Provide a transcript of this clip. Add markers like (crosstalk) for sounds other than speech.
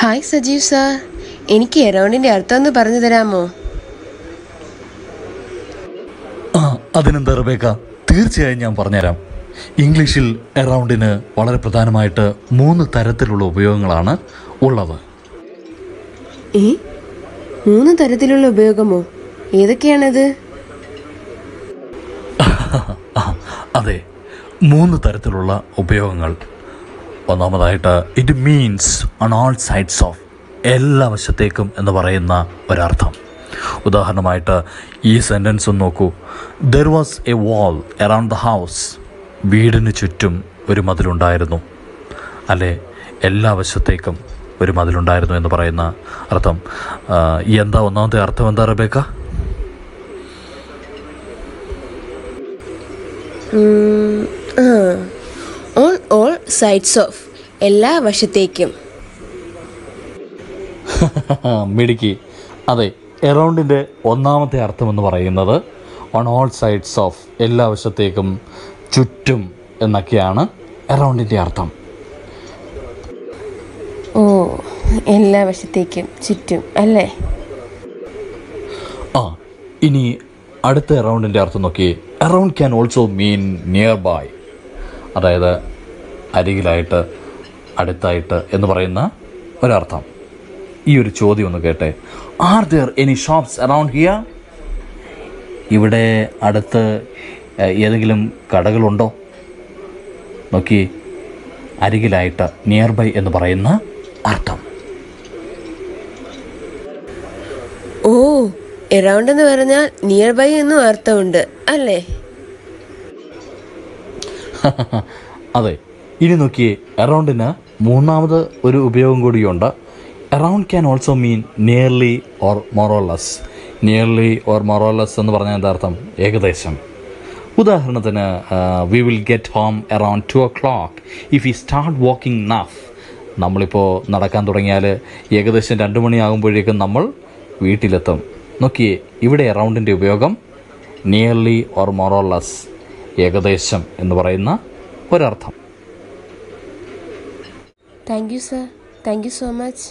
Hi Sajeev sir. എനിക്ക് എറൗണ്ടിന്റെ അർത്ഥം ഒന്ന് പറഞ്ഞു തരാമോ? ആ അതിനെന്താ റബേക്ക? തീർച്ചയായും ഞാൻ പറഞ്ഞുതരാം. ഇംഗ്ലീഷിൽ എറൗണ്ടിന് വളരെ പ്രധാനമായിട്ട് മൂന്ന് തരത്തിലുള്ള ഉപയോഗങ്ങളാണ് ഉള്ളത്. ഏ? മൂന്ന് തരത്തിലുള്ള ഉപയോഗമോ? ഏതൊക്കെയാണത്? (laughs) അതെ. മൂന്ന് തരത്തിലുള്ള ഉപയോഗങ്ങൾ. ഒന്നാമതായിട്ട് it means on all sides of എല്ലാ വശത്തേക്കും എന്ന് പറയുന്ന ഒരർത്ഥം. ഉദാഹരണമായിട്ട് ഈ സെന്റൻസ് ഒന്ന് നോക്കൂ. There was a wall around the house വീടിന് ചുറ്റും ഒരു മതിലുണ്ടായിരുന്നു. അല്ലെ? എല്ലാ വശത്തേക്കും ഒരു മതിലുണ്ടായിരുന്നു എന്ന് പറയുന്ന അർത്ഥം. എന്താ ഒന്നാമത്തെ അർത്ഥം എന്താ Rebecca? On all sides of എല്ലാ വശത്തേക്കും. (laughs) മിടുക്കി. അതെ എറൗണ്ടിന്റെ ഒന്നാമത്തെ അർത്ഥം എന്ന് പറയുന്നത് ഓൺ ഓൾ സൈഡ്സ് ഓഫ് എല്ലാ വശത്തേക്കും ചുറ്റും എന്നൊക്കെയാണ് എറൗണ്ടിന്റെ അർത്ഥം. ഓ എല്ലാ വശത്തേക്കും ചുറ്റും അല്ലേ? ആ ഇനി അടുത്ത എറൗണ്ടിന്റെ അർത്ഥം നോക്കി. Around can also mean nearby അതായത് അരികിലായിട്ട് അടുത്തായിട്ട് എന്ന് പറയുന്ന ഒരർത്ഥം. ഈ ഒരു ചോദ്യം ഒന്ന് കേട്ടെ. Are there any shops around here ഇവിടെ അടുത്ത് ഏതെങ്കിലും കടകളുണ്ടോ? നോക്കി. അരികിലായിട്ട് നിയർ ബൈ എന്ന് പറയുന്ന അർത്ഥം. ഓ എറൗണ്ട് എന്ന് പറഞ്ഞാൽ നിയർ ബൈ എന്നും അർത്ഥമുണ്ട് അല്ലേ? (laughs) അതെ. ഇനി നോക്കിയേ അറൗണ്ടിന് മൂന്നാമത് ഒരു ഉപയോഗം കൂടിയുണ്ട്. Around can also mean nearly or more or less nearly or more or less എന്ന് പറഞ്ഞാൽ എന്താ അർത്ഥം? ഏകദേശം. ഉദാഹരണത്തിന് we will get home around two o'clock if you start walking now നമ്മളിപ്പോൾ നടക്കാൻ തുടങ്ങിയാൽ ഏകദേശം രണ്ട് മണിയാകുമ്പോഴേക്കും നമ്മൾ വീട്ടിലെത്തും. നോക്കിയേ ഇവിടെ അറൗണ്ടിന്റെ ഉപയോഗം നിയർലി ഓർ മൊറോലസ് ഏകദേശം എന്ന് പറയുന്ന ഒരർത്ഥം. Thank you sir thank you so much